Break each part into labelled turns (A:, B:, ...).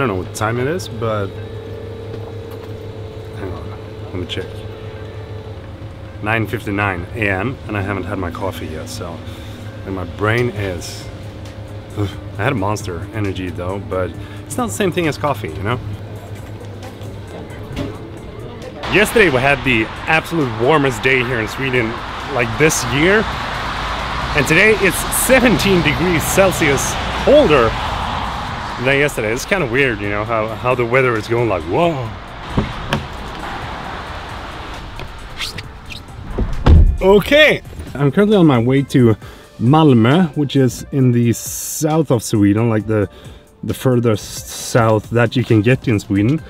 A: I don't know what time it is, but hang on, let me check. 9:59 a.m. and I haven't had my coffee yet, so and my brain is. Ugh, I had a Monster Energy though, but it's not the same thing as coffee, you know. Yesterday we had the absolute warmest day here in Sweden, like this year, and today it's 17 degrees Celsius colder than yesterday. It's kind of weird, you know, how, how the weather is going like, whoa. Okay, I'm currently on my way to Malmö, which is in the south of Sweden, like the the furthest south that you can get in Sweden.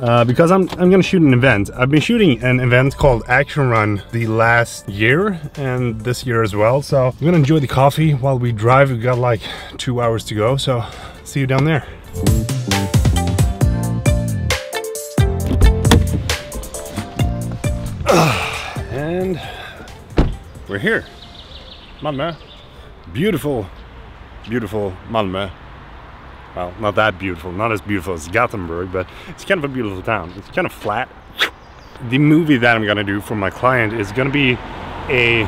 A: Uh, because I'm, I'm gonna shoot an event. I've been shooting an event called Action Run the last year and this year as well. So I'm gonna enjoy the coffee while we drive. We've got like two hours to go. So see you down there. and we're here. Malmö. Beautiful, beautiful Malmö. Well, not that beautiful, not as beautiful as Gothenburg, but it's kind of a beautiful town. It's kind of flat. The movie that I'm gonna do for my client is gonna be a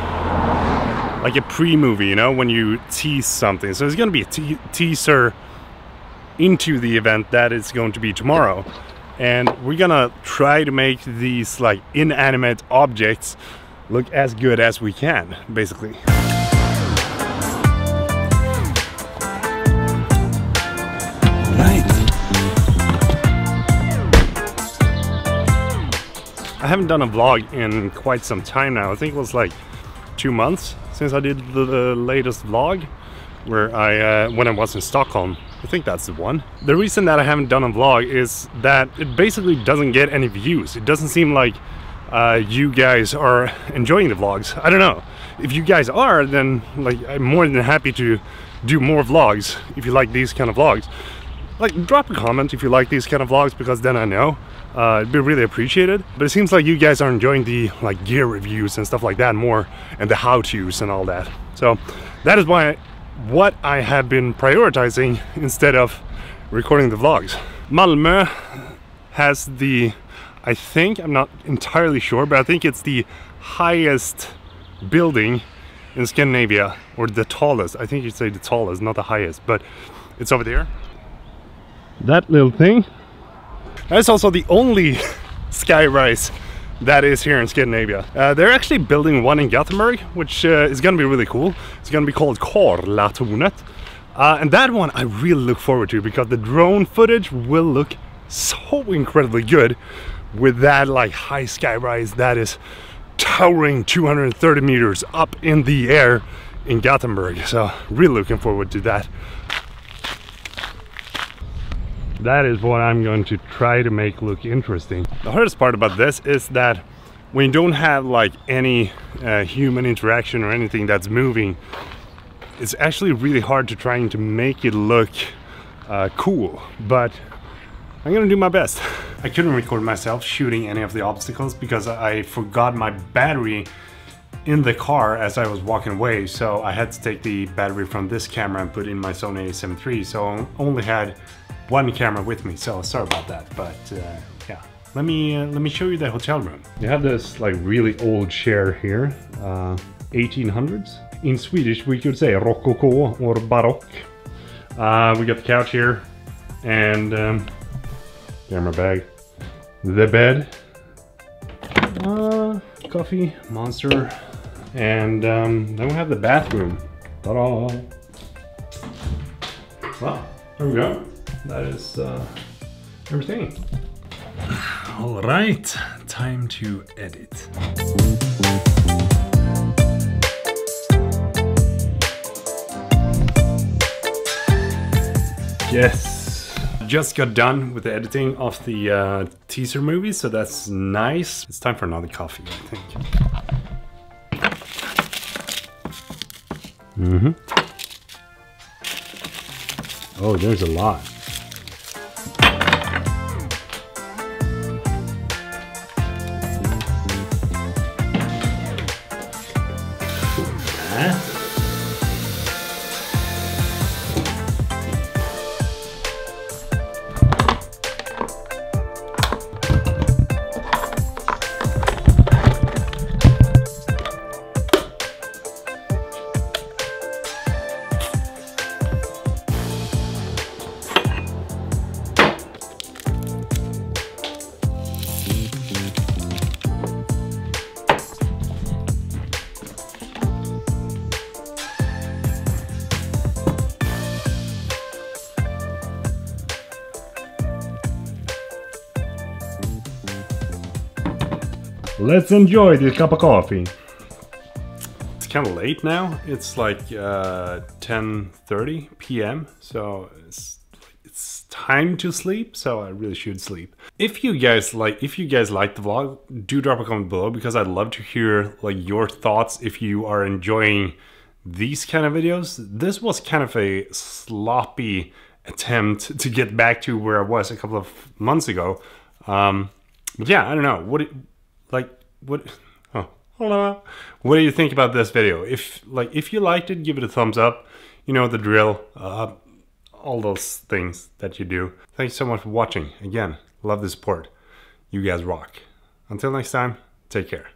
A: like a pre-movie, you know, when you tease something. So it's gonna be a te teaser into the event that is going to be tomorrow. And we're gonna try to make these like inanimate objects look as good as we can, basically. I haven't done a vlog in quite some time now. I think it was like two months since I did the, the latest vlog where I uh, when I was in Stockholm. I think that's the one. The reason that I haven't done a vlog is that it basically doesn't get any views. It doesn't seem like uh, you guys are enjoying the vlogs. I don't know. If you guys are, then like I'm more than happy to do more vlogs if you like these kind of vlogs. Like drop a comment if you like these kind of vlogs because then I know. Uh, it'd be really appreciated. But it seems like you guys are enjoying the like gear reviews and stuff like that more and the how-tos and all that. So that is why what I have been prioritizing instead of recording the vlogs. Malmö has the, I think, I'm not entirely sure, but I think it's the highest building in Scandinavia, or the tallest. I think you'd say the tallest, not the highest, but it's over there. That little thing. That's also the only skyrise that is here in Scandinavia. Uh, they're actually building one in Gothenburg, which uh, is gonna be really cool. It's gonna be called Karlatornet. Uh, and that one I really look forward to because the drone footage will look so incredibly good with that like high skyrise that is towering 230 meters up in the air in Gothenburg. So really looking forward to that. That is what I'm going to try to make look interesting. The hardest part about this is that when you don't have like any uh, human interaction or anything that's moving, it's actually really hard to trying to make it look uh, cool, but I'm gonna do my best. I couldn't record myself shooting any of the obstacles because I forgot my battery in the car as I was walking away, so I had to take the battery from this camera and put in my Sony a7 III, so I only had one camera with me, so sorry about that, but uh, yeah. Let me uh, let me show you the hotel room. You have this like really old chair here, uh, 1800s. In Swedish, we could say rococo or baroque. Uh, we got the couch here, and um, camera bag, the bed, uh, coffee, monster, and um, then we have the bathroom. Ta-da! Well, there we go. That is uh, everything. All right, time to edit. Yes. Just got done with the editing of the uh, teaser movie, so that's nice. It's time for another coffee, I think. Mm-hmm. Oh, there's a lot. Let's enjoy this cup of coffee. It's kind of late now. It's like uh, 10:30 p.m. So it's it's time to sleep. So I really should sleep. If you guys like, if you guys like the vlog, do drop a comment below because I'd love to hear like your thoughts. If you are enjoying these kind of videos, this was kind of a sloppy attempt to get back to where I was a couple of months ago. Um, but yeah, I don't know. What, like, what, oh, hold. What do you think about this video? If, like, if you liked it, give it a thumbs up. You know the drill. Uh, all those things that you do. Thanks so much for watching. Again, love the support. You guys rock. Until next time, take care.